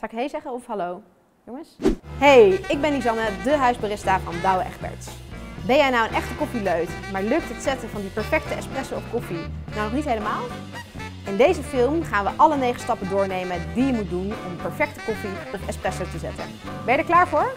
Zal ik hey zeggen of hallo? Jongens? Hey, ik ben Lisanne, de huisbarista van Douwe Egberts. Ben jij nou een echte koffieleut, maar lukt het zetten van die perfecte espresso of koffie nou nog niet helemaal? In deze film gaan we alle negen stappen doornemen die je moet doen om perfecte koffie of espresso te zetten. Ben je er klaar voor?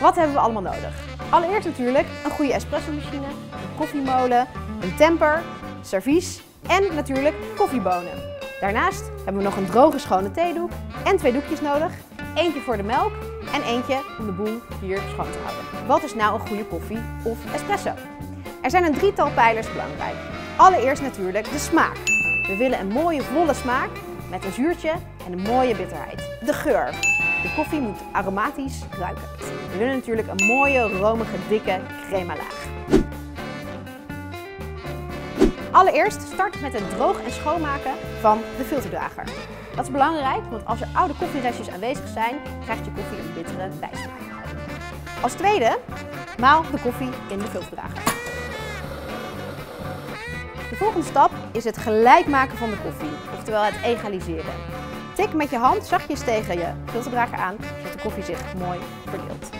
Wat hebben we allemaal nodig? Allereerst natuurlijk een goede espresso-machine, een koffiemolen, een temper, servies en natuurlijk koffiebonen. Daarnaast hebben we nog een droge schone theedoek en twee doekjes nodig. Eentje voor de melk en eentje om de boel hier schoon te houden. Wat is nou een goede koffie of espresso? Er zijn een drietal pijlers belangrijk. Allereerst natuurlijk de smaak. We willen een mooie volle smaak met een zuurtje en een mooie bitterheid. De geur. De koffie moet aromatisch ruiken. We willen natuurlijk een mooie, romige, dikke crema laag. Allereerst start met het droog en schoonmaken van de filterdrager. Dat is belangrijk, want als er oude koffierestjes aanwezig zijn, krijgt je koffie een bittere bijsmaak. Als tweede, maal de koffie in de filterdrager. De volgende stap is het gelijk maken van de koffie, oftewel het egaliseren. Tik met je hand zachtjes tegen je filterdrager aan, zodat de koffie zich mooi verdeelt.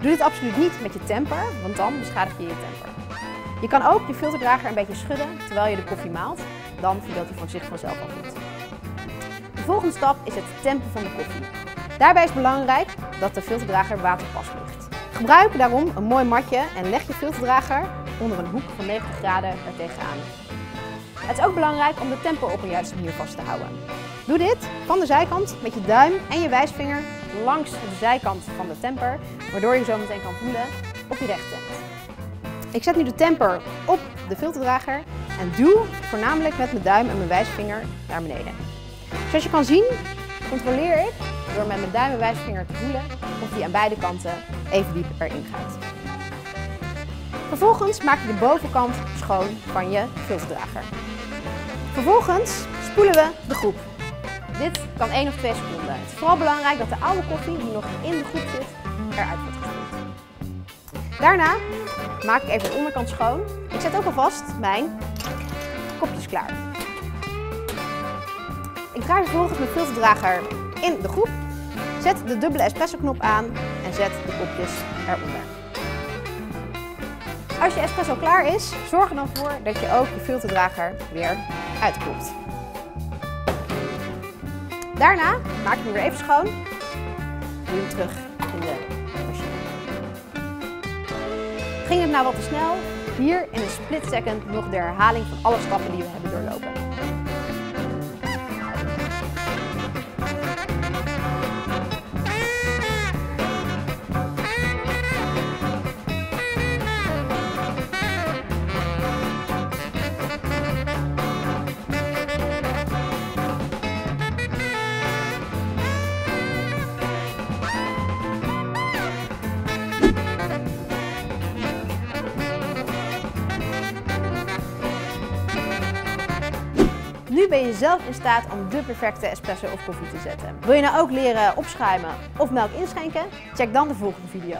Doe dit absoluut niet met je temper, want dan beschadig je je temper. Je kan ook je filterdrager een beetje schudden terwijl je de koffie maalt. Dan verdeelt hij van zich vanzelf al goed. De volgende stap is het tempen van de koffie. Daarbij is belangrijk dat de filterdrager waterpas ligt. Gebruik daarom een mooi matje en leg je filterdrager onder een hoek van 90 graden er tegenaan. Het is ook belangrijk om de temper op een juiste manier vast te houden. Doe dit van de zijkant met je duim en je wijsvinger langs de zijkant van de temper, waardoor je zo meteen kan voelen of je recht bent. Ik zet nu de temper op de filterdrager en duw voornamelijk met mijn duim en mijn wijsvinger naar beneden. Zoals je kan zien controleer ik door met mijn duim en wijsvinger te voelen of die aan beide kanten even diep erin gaat. Vervolgens maak je de bovenkant schoon van je filterdrager. Vervolgens spoelen we de groep. Dit kan 1 of 2 seconden. Het is vooral belangrijk dat de oude koffie die nog in de groep zit eruit wordt gespoeld. Daarna maak ik even de onderkant schoon. Ik zet ook alvast mijn kopjes klaar. Ik draai vervolgens mijn filterdrager in de groep, zet de dubbele espresso knop aan en zet de kopjes eronder. Als je espresso klaar is, zorg er dan voor dat je ook je filterdrager weer uitkoelt. Daarna maak je hem weer even schoon. Doe hem terug in de machine. Ging het nou wat te snel? Hier in een split second nog de herhaling van alle stappen die we hebben doorlopen. Nu ben je zelf in staat om de perfecte espresso of koffie te zetten. Wil je nou ook leren opschuimen of melk inschenken? Check dan de volgende video.